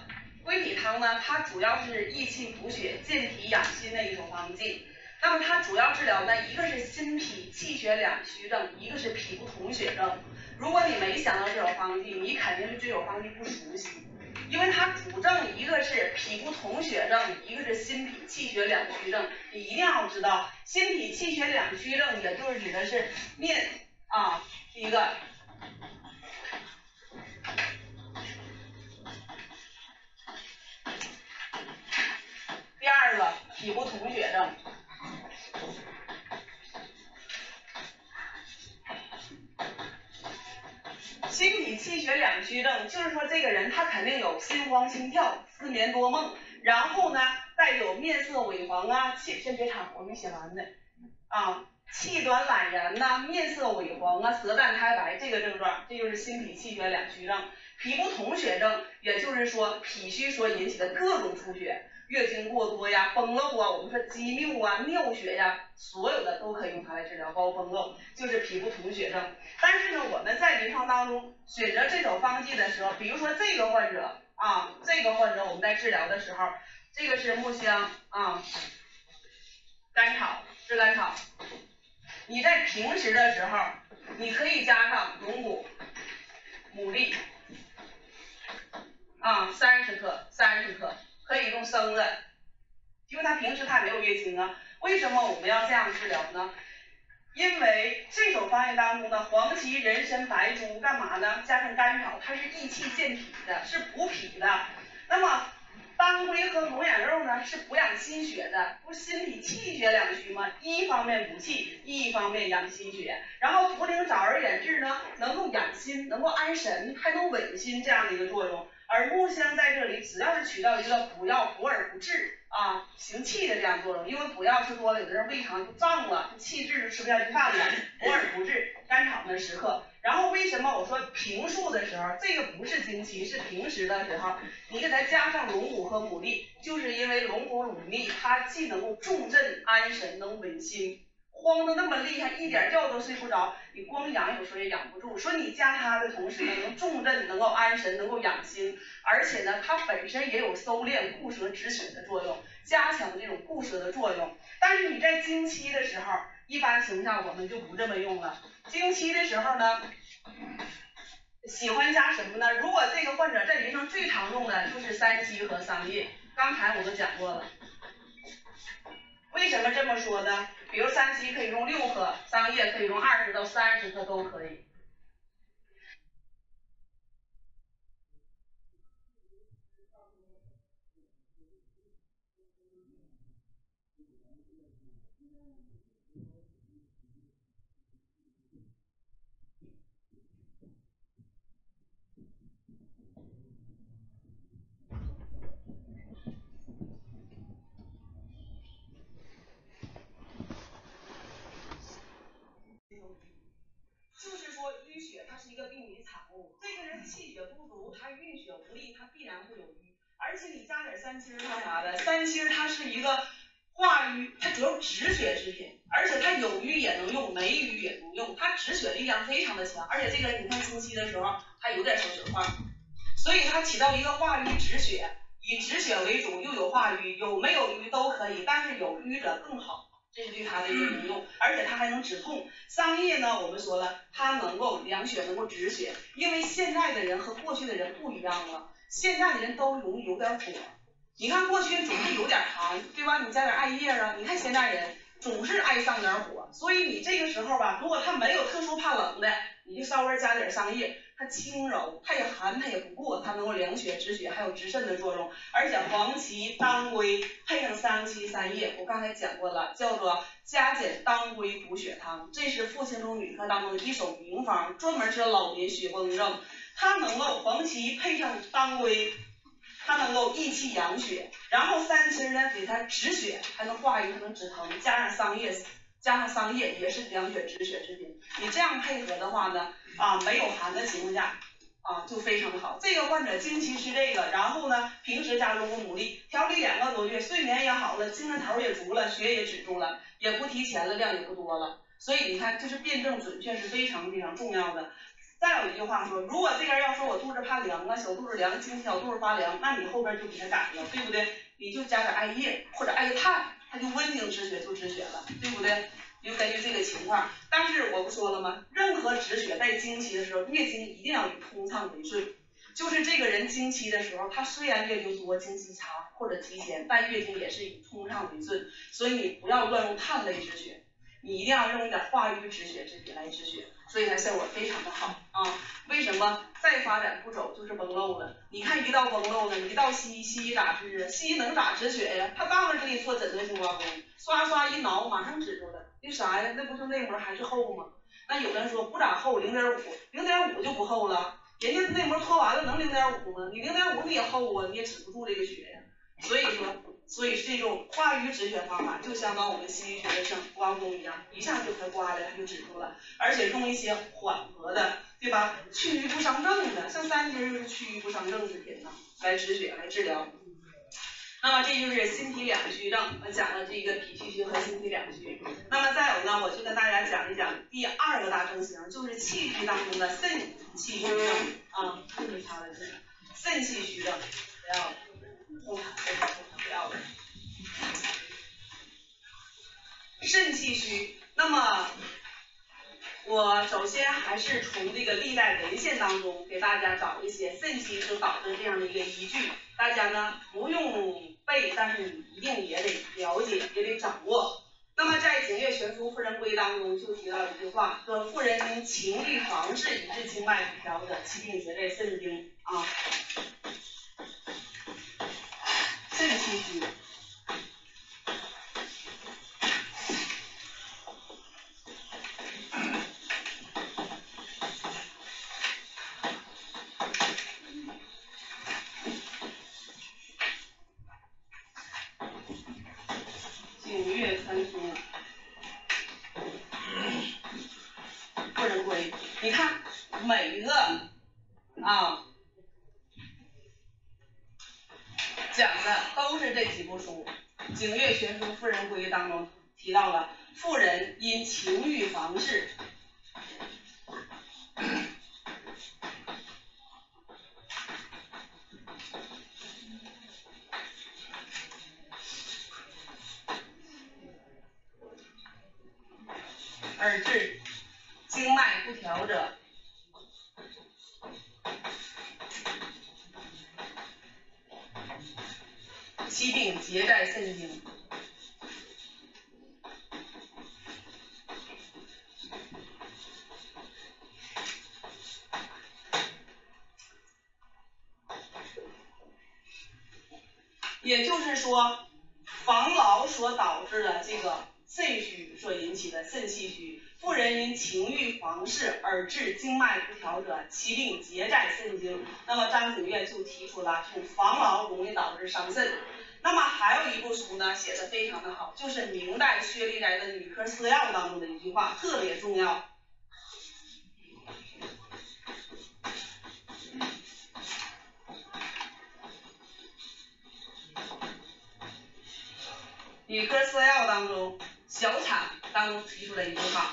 [SPEAKER 2] 归脾汤呢，它主要是益气补血、健脾养心的一种方剂。那么它主要治疗呢，一个是心脾气血两虚症，一个是脾不统血症。如果你没想到这种方剂，你肯定是对这种方剂不熟悉，因为它主症一个是脾不统血症，一个是心脾气血两虚症。你一定要知道，心脾气血两虚症，也就是指的是面啊，第一个。第二个脾不统血症。气血两虚症，就是说这个人他肯定有心慌心跳、失眠多梦，然后呢带有面色萎黄啊，气先别吵，我没写完呢啊，气短懒言呐，面色萎黄啊，舌淡苔白这个症状，这就是心脾气血两虚症。脾不统血症，也就是说脾虚所引起的各种出血。月经过多呀，崩漏啊，我们说积尿啊，尿血呀，所有的都可以用它来治疗，包括崩漏，就是脾不统血症。但是呢，我们在临床当中选择这种方剂的时候，比如说这个患者啊，这个患者我们在治疗的时候，这个是木香啊，甘草，炙甘草。你在平时的时候，你可以加上龙骨、牡蛎啊，三十克，三十克。可以用生的，因为他平时他没有月经啊。为什么我们要这样治疗呢？因为这种方案当中的黄芪、人参、白术干嘛呢？加上甘草，它是益气健脾的，是补脾的。那么当归和龙眼肉呢，是补养心血的，不是心脾气血两虚吗？一方面补气，一方面养心血。然后茯苓、枣儿、眼治呢，能够养心，能够安神，还能稳心这样的一个作用。而木香在这里，只要是起到一个补药补而不滞啊，行气的这样作用。因为补药吃多了，有的人胃肠就胀了，气滞就吃不下去饭了。补而不滞，甘草呢十克。然后为什么我说平数的时候，这个不是经期，是平时的时候，你给它加上龙骨和牡蛎，就是因为龙骨、牡蛎它既能够重镇安神，能稳心。慌的那么厉害，一点觉都睡不着，你光养有时候也养不住。说你加它的同时呢，能重镇，能够安神，能够养心，而且呢，它本身也有收敛固舌止血的作用，加强这种固舌的作用。但是你在经期的时候，一般情况下我们就不这么用了。经期的时候呢，喜欢加什么呢？如果这个患者在临床最常用的就是三七和桑叶，刚才我都讲过了。为什么这么说呢？比如三七可以用六克，桑叶可以用二十到三十克都可以。这个人气血不足，他运血无力，他必然会有瘀。而且你加点三七干啥的？三七它是一个化瘀，它主要止血之品，而且它有瘀也能用，没瘀也能用，它止血力量非常的强。而且这个你看经期的时候，它有点小血块，所以它起到一个化瘀止血，以止血为主，又有化瘀，有没有瘀都可以，但是有瘀者更好。这是对它的一个应用，而且它还能止痛。桑叶呢，我们说了，它能够凉血，能够止血。因为现在的人和过去的人不一样了，现在的人都容易有点火。你看过去总是有点寒，对吧？你加点艾叶啊。你看现在人总是爱上点火，所以你这个时候吧，如果他没有特殊怕冷的，你就稍微加点桑叶。它轻柔，它也寒，它也不过，它能够凉血止血，还有止肾的作用。而且黄芪、当归配上三七三叶，我刚才讲过了，叫做加减当归补血汤，这是傅青中女科当中的一手名方，专门治老年血崩症。它能够黄芪配上当归，它能够益气养血，然后三七呢给它止血，还能化瘀，还能止疼，加上桑叶。加上桑叶也是凉血止血之品，你这样配合的话呢，啊没有寒的情况下，啊就非常的好。这个患者经期吃这个，然后呢平时加龙骨牡蛎调理两个多月，睡眠也好了，精神头也足了，血也止住了，也不提前了，量也不多了。所以你看，就是辩证准确是非常非常重要的。再有一句话说，如果这个人要说我肚子怕凉啊，小肚子凉，经期小肚子发凉，那你后边就给他改了，对不对？你就加点艾叶或者艾炭，他就温经止血就止血了，对不对？就根据这个情况，但是我不说了吗？任何止血在经期的时候，月经一定要以通畅为顺。就是这个人经期的时候，他虽然月经多、经期长或者提前，但月经也是以通畅为顺。所以你不要乱用炭类止血，你一定要用一点化瘀止血之品来止血，所以它效果非常的好啊。为什么？再发展不走就是崩漏了。你看一到崩漏呢，一到西医，西医咋治啊？西医能咋止血呀？他当然给你做诊断性刮宫，刷刷一挠马上止住了。那啥呀？那不就内膜还是厚吗？那有的人说不咋厚，零点五，零点五就不厚了。人家内膜脱完了能零点五吗？你零点五你也厚啊，你也止不住这个血呀。所以说，所以这种化瘀止血方法就相当我们西医学的像刮宫一样，一下就给刮了，它就止住了。而且用一些缓和的，对吧？去瘀不伤正的，像三金就是去瘀不伤正之品呢，来止血来治疗。那么这就是心脾两虚症，我讲了这个脾气虚和心脾两虚。那么再有呢，我就跟大家讲一讲第二个大症型，就是气虚当中的肾气虚症啊，肾气虚症不要肾气虚，那么我首先还是从这个历代文献当中给大家找一些肾气所导致这样的一个依据，大家呢不用背，但是你一定也得了解，也得掌握。那么在《景岳全书妇人归》当中就提到一句话，说妇人因情欲房事以致经脉不调的，其病结在肾经啊，肾气虚。房事而致经脉不调者，其病结在肾经。那么张景岳就提出了，从防劳容易导致伤肾。那么还有一部书呢，写的非常的好，就是明代薛立斋的《女科四要》当中的一句话，特别重要。女科四要当中，小产当中提出了一句话，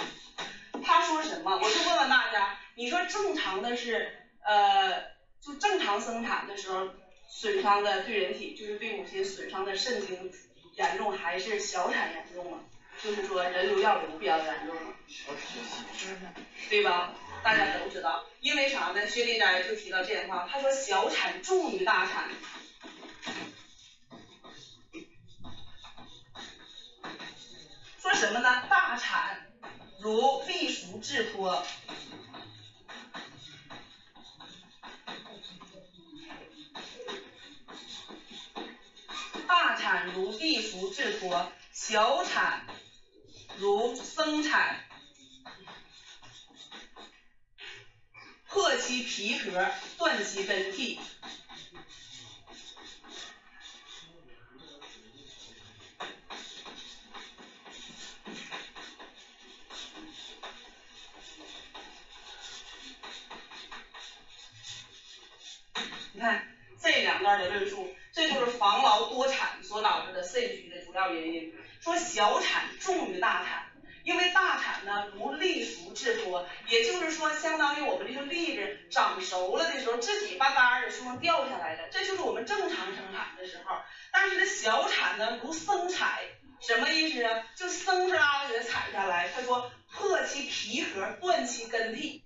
[SPEAKER 2] 他说什么？我就问问大家，你说正常的是呃，就正常生产的时候损伤的对人体，就是对母亲损伤的肾经严重，还是小产严重啊？就是说人流药流比较严重，对吧？大家都知道，因为啥呢？薛立斋就提到这样话，他说小产重于大产。说什么呢？大产如避暑治脱，大产如避暑治脱，小产如生产，破其皮壳，断其根蒂。看这两段的论述，这就是防劳多产所导致的肾虚的主要原因。说小产重于大产，因为大产呢不利熟制脱，也就是说，相当于我们这个栗子长熟了的时候，自己吧嗒儿是能掉下来的，这就是我们正常生产的时候。但是呢，小产呢如生采，什么意思啊？就生拉拉给它采下来。他说破其皮壳，断其根蒂。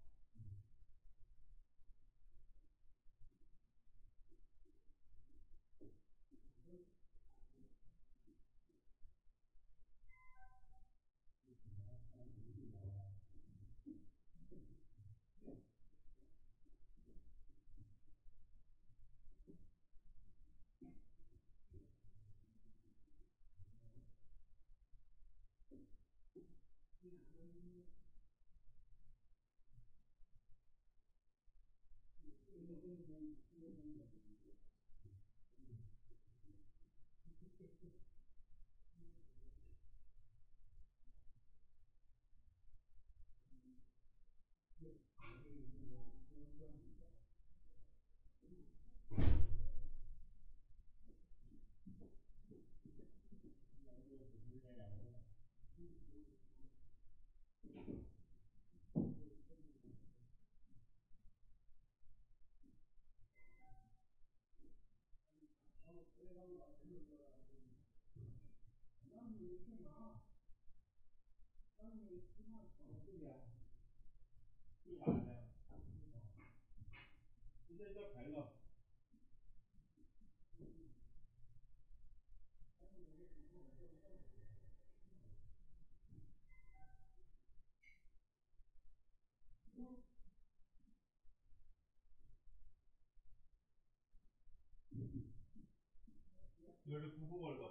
[SPEAKER 3] 这是辜负我做的哈，这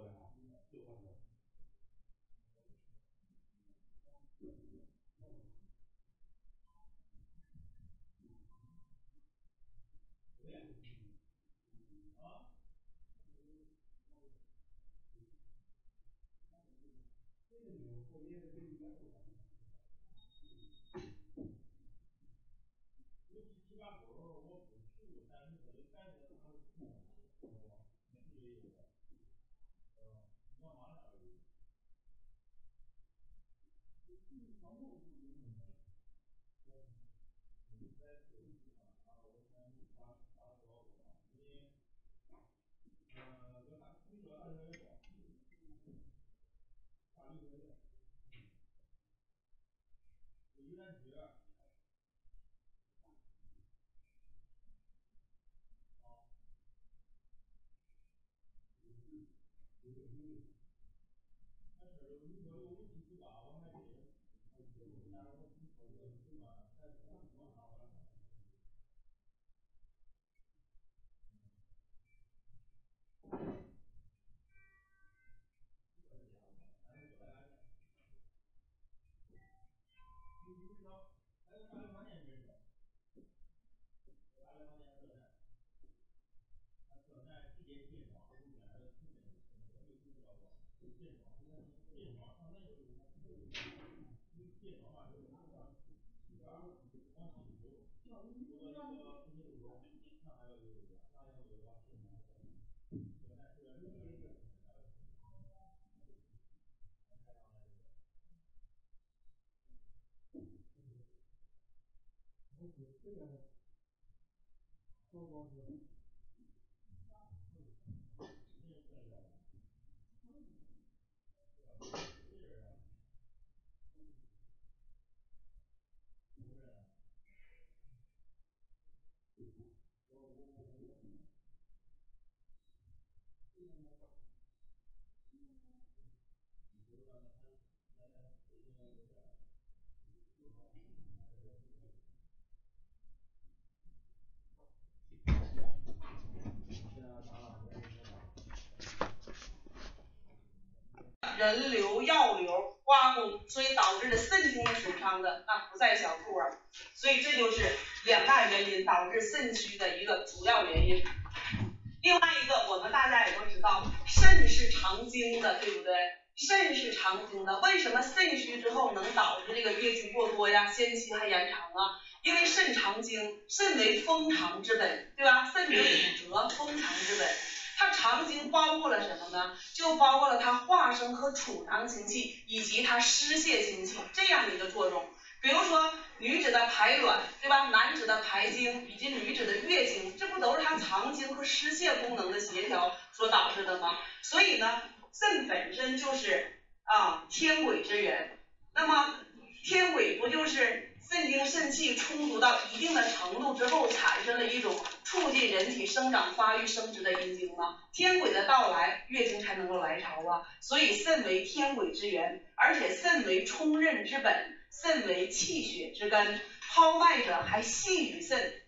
[SPEAKER 3] 这个后面的一百五。但是，如果我们一直把我卖掉了，那就不该。健身房，健身房，上那，
[SPEAKER 2] 人流、药流、刮宫，所以导致的肾经损伤的那不在小数啊。所以这就是两大原因导致肾虚的一个主要原因。另外一个，我们大家也都知道，肾是藏精的，对不对？肾是藏精的，为什么肾虚之后能导致这个月经过多呀、先期还延长啊？因为肾藏精，肾为封藏之本，对吧？肾为五折，封藏之本。它藏精包括了什么呢？就包括了它化生和储藏精气，以及它失泄精气这样的一个作用。比如说女子的排卵，对吧？男子的排精，以及女子的月经，这不都是它藏精和失泄功能的协调所导致的吗？所以呢，肾本身就是啊天癸之源。那么天癸不就是肾精肾气充足到一定的程度之后，产生了一种促进人体生长发育生殖的阴经吗？天癸的到来，月经才能够来潮啊。所以肾为天癸之源，而且肾为冲任之本，肾为气血之根。抛脉者还系于肾，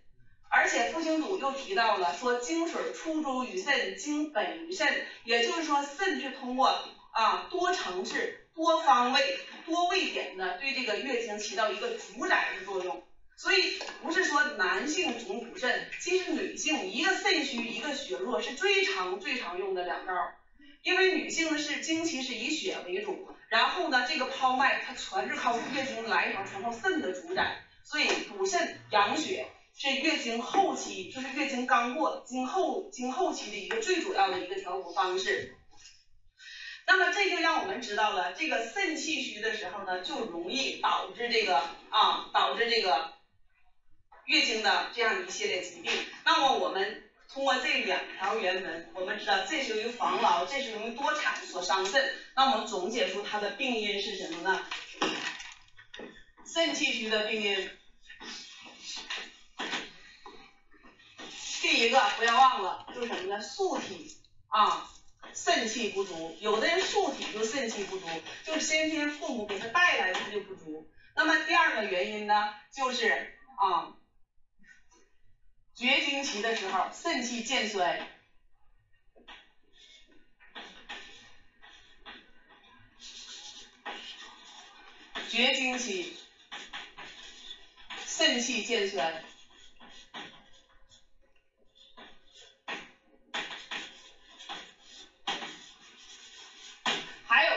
[SPEAKER 2] 而且傅青祖又提到了说精水出诸于肾，精本于肾，也就是说肾是通过啊多层次。多方位、多位点的对这个月经起到一个主宰的作用，所以不是说男性总补肾，其实女性一个肾虚一个血弱是最常最常用的两招，因为女性呢是经期是以血为主，然后呢这个抛脉它全是靠月经来潮，全靠肾的主宰，所以补肾养血是月经后期，就是月经刚过经后经后期的一个最主要的一个调补方式。那么这就让我们知道了，这个肾气虚的时候呢，就容易导致这个啊，导致这个月经的这样一系列疾病。那么我们通过这两条原文，我们知道这是由于防劳，这是由于多产所伤肾。那我们总结出它的病因是什么呢？肾气虚的病因，第一个不要忘了，就是什么呢？素体啊。肾气不足，有的人素体就肾气不足，就是先天父母给他带来的就不足。那么第二个原因呢，就是啊，绝经期的时候肾气渐衰，绝经期肾气渐衰。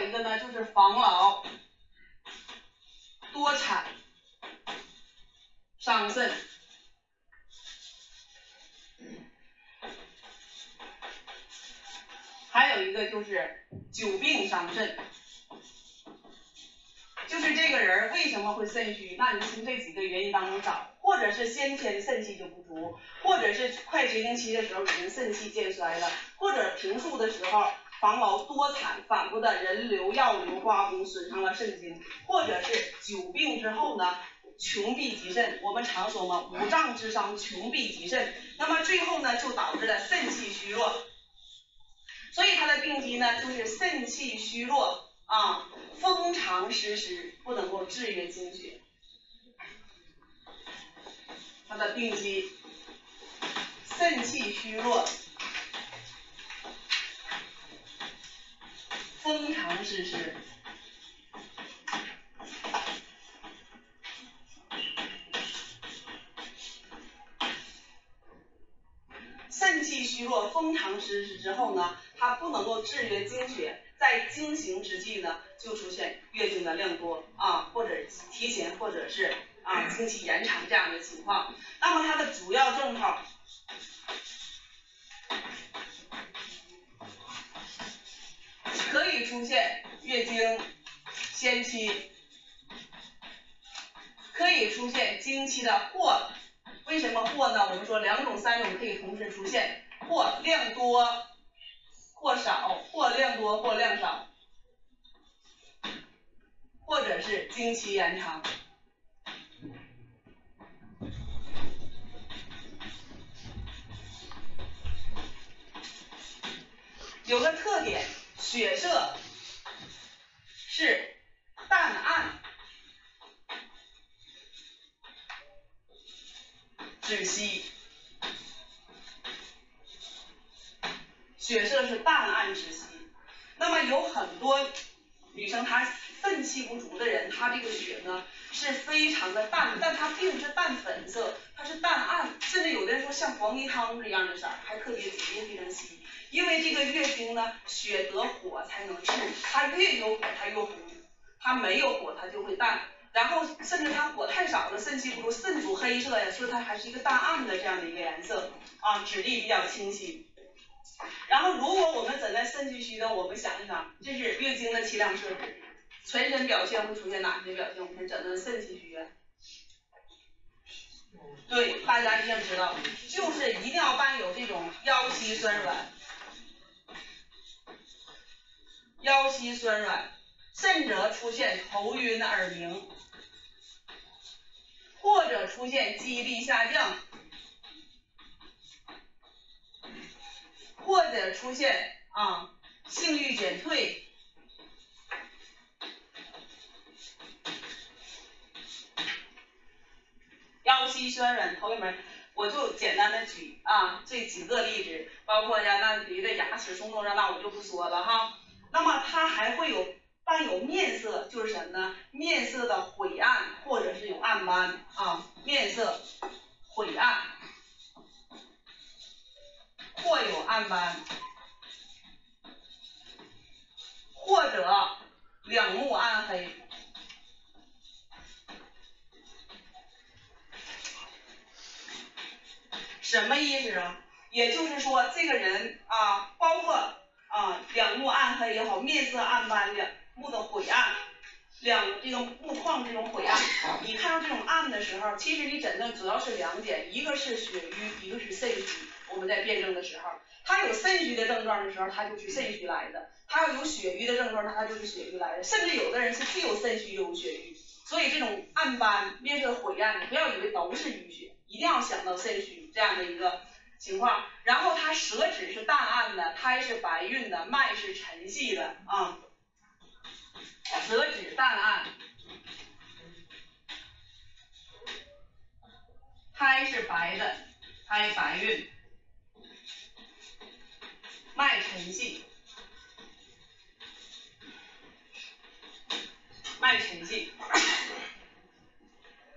[SPEAKER 2] 一个呢，就是防劳、多产、伤肾，还有一个就是久病伤肾，就是这个人为什么会肾虚？那你从这几个原因当中找，或者是先天肾气就不足，或者是快绝经期的时候已经肾气渐衰了，或者平素的时候。防劳多产，反复的人流、药流、刮宫，损伤了肾经，或者是久病之后呢，穷必及肾。我们常说嘛，五脏之伤，穷必及肾。那么最后呢，就导致了肾气虚弱。所以他的病机呢，就是肾气虚弱啊，风长湿湿，不能够制约精血。他的病机，肾气虚弱。封藏湿湿，肾气虚弱，风长湿湿之后呢，它不能够制约经血，在经行之际呢，就出现月经的量多啊，或者提前，或者是啊经期延长这样的情况。那么它的主要症状。可以出现月经先期，可以出现经期的或，为什么或呢？我们说两种、三种可以同时出现，或量多，或少，或量多或量少，或者是经期延长。有个特点。血色是淡暗止息，血色是淡暗止息。那么有很多女生她肾气不足的人，她这个血呢，是非常的淡，但它并不是淡粉色，它是淡暗，甚至有的人说像黄泥汤这样的色，还特别紫，也非常稀。因为这个月经呢，血得火才能治，它越有火它越红，它没有火它就会淡。然后甚至它火太少了，肾气不足，肾主黑色呀，所以它还是一个淡暗的这样的一个颜色啊，质地比较清晰。然后如果我们诊断肾气虚的，我们想一想，这是月经的气量设置，全身表现会出现哪些表现？我们诊断肾气虚啊？对，大家一定要知道，就是一定要伴有这种腰膝酸软，腰膝酸软，甚者出现头晕耳鸣。或者出现记忆力下降，或者出现啊性欲减退，腰膝酸软，头一门，我就简单的举啊这几个例子，包括呀那别的牙齿松动那我就不说了哈。那么它还会有。伴有面色就是什么呢？面色的晦暗或者是有暗斑啊，面色晦暗或有暗斑，或者两目暗黑。什么意思啊？也就是说这个人啊，包括啊两目暗黑也好，面色暗斑的。目的晦暗，两这个目眶这种晦暗，你看到这种暗的时候，其实你诊断主要是两点，一个是血瘀，一个是肾虚。我们在辩证的时候，他有肾虚的症状的时候，他就是肾虚来的；他要有血瘀的症状，那他就是血瘀来的。甚至有的人是既有肾虚又有血瘀，所以这种暗斑、面色晦暗，你不要以为都是淤血，一定要想到肾虚这样的一个情况。然后他舌质是淡暗的，苔是白润的，脉是沉细的啊。舌质淡暗，苔是白的，苔白润，脉沉细，脉沉细。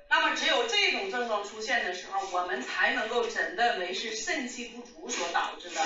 [SPEAKER 2] 那么只有这种症状出现的时候，我们才能够诊断为是肾气不足所导致的。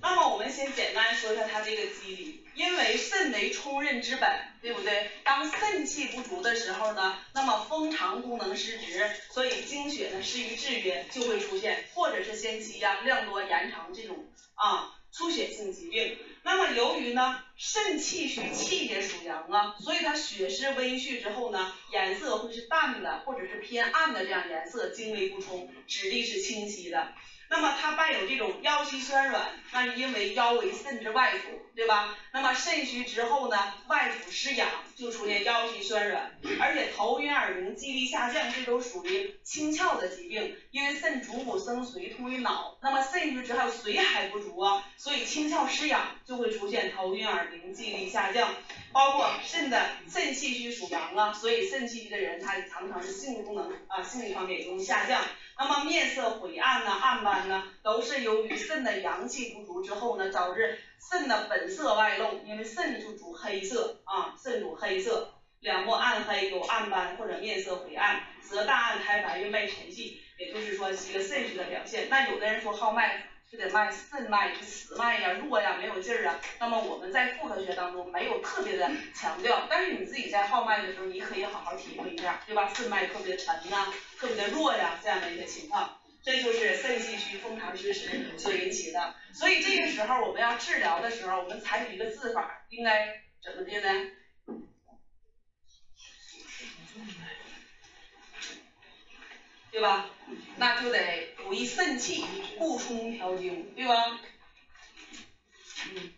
[SPEAKER 2] 那么我们先简单说一下它这个机理，因为肾为充任之本，对不对？当肾气不足的时候呢，那么封藏功能失职，所以经血呢失于制约，就会出现或者是先期呀、量多延长这种啊出血性疾病。那么由于呢肾气虚，气也属阳啊，所以它血湿微蓄之后呢，颜色会是淡的或者是偏暗的这样颜色，精微不充，质地是清晰的。那么它伴有这种腰膝酸软，那是因为腰为肾之外府，对吧？那么肾虚之后呢，外府失养，就出现腰膝酸软，而且头晕耳鸣、记忆力下降，这都属于清窍的疾病。因为肾主母生髓，通于脑，那么肾虚之后髓还不足啊，所以清窍失养就会出现头晕耳鸣、记忆力下降。包括肾的肾气虚属阳啊，所以肾气虚的人他常常是性功能啊，性力方面也容易下降。那么面色晦暗呢，暗斑呢，都是由于肾的阳气不足之后呢，导致肾的本色外露，因为肾就主黑色啊，肾主黑色，两目暗黑有暗斑或者面色晦暗，舌大暗苔白运脉沉细，也就是说一个肾虚的表现。那有的人说号脉。这个脉肾脉是死脉呀，弱呀，没有劲儿啊。那么我们在妇科学当中没有特别的强调，但是你自己在号脉的时候，你可以好好体会一下，对吧？肾脉特别沉呐，特别的弱呀，这样的一个情况，这就是肾气虚、风寒湿湿所引起的。所以这个时候我们要治疗的时候，我们采取一个治法，应该怎么的呢？对吧？那就得补益肾气，补充调经，对吧？嗯。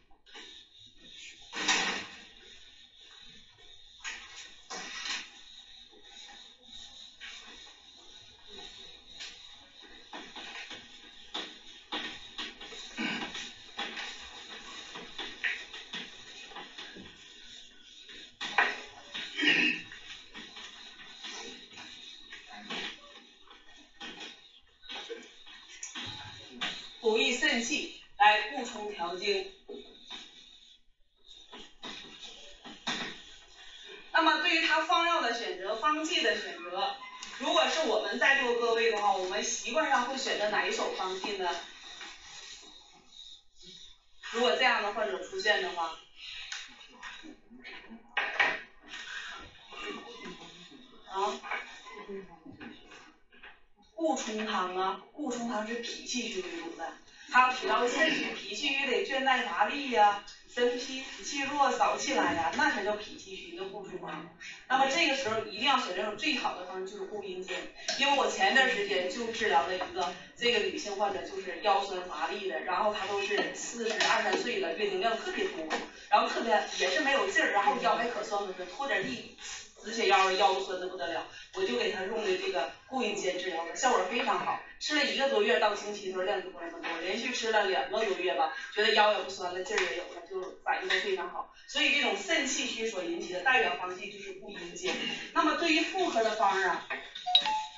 [SPEAKER 2] 脾，气虚得倦怠乏力呀。身脾气弱，少气来呀，那才叫脾气虚，那顾冲方。那么这个时候一定要选这种最好的方式就是固阴煎。因为我前一段时间就治疗了一个这个女性患者，就是腰酸乏力的，然后她都是四十二三岁了，月经量特别多，然后特别也是没有劲儿，然后腰还可酸可酸，拖点地。直血腰腰酸的不得了，我就给他用的这个固阴煎治疗的，效果非常好。吃了一个多月，到经期的时候量就不那么多，连续吃了两个多月吧，觉得腰也不酸了，劲儿也有了，就反应都非常好。所以这种肾气虚所引起的代表方剂就是固阴煎。那么对于妇科的方啊，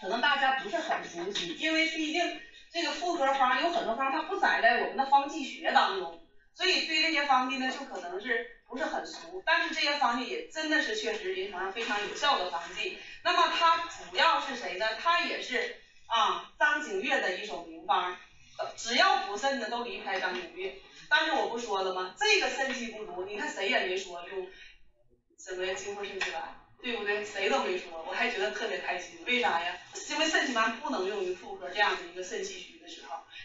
[SPEAKER 2] 可能大家不是很熟悉，因为毕竟这个妇科方有很多方它不载在我们的方剂学当中，所以对这些方剂呢就可能是。不是很熟，但是这些方剂也真的是确实临床上非常有效的方剂。那么它主要是谁呢？它也是啊张景岳的一首名方，只要补肾的都离不开张景岳。但是我不说了吗？这个肾气不足，你看谁也没说用什么精活肾气丸，对不对？谁都没说，我还觉得特别开心。为啥呀？因为肾气丸不能用于妇科这样的一个肾气虚，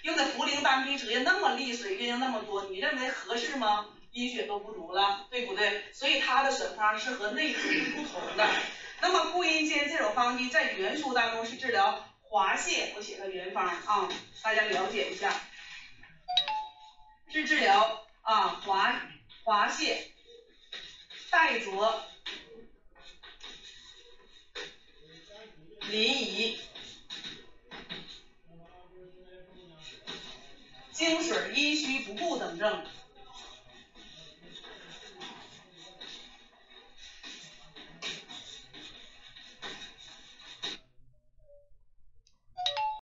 [SPEAKER 2] 用的茯苓丹皮折那么利水，月经那么多，你认为合适吗？阴血都不足了，对不对？所以它的选方是和内服是不同的。那么固阴煎这种方剂在原书当中是治疗滑泻，我写个原方啊，大家了解一下，是治疗啊滑滑泻带浊淋漓经水阴虚不固等症。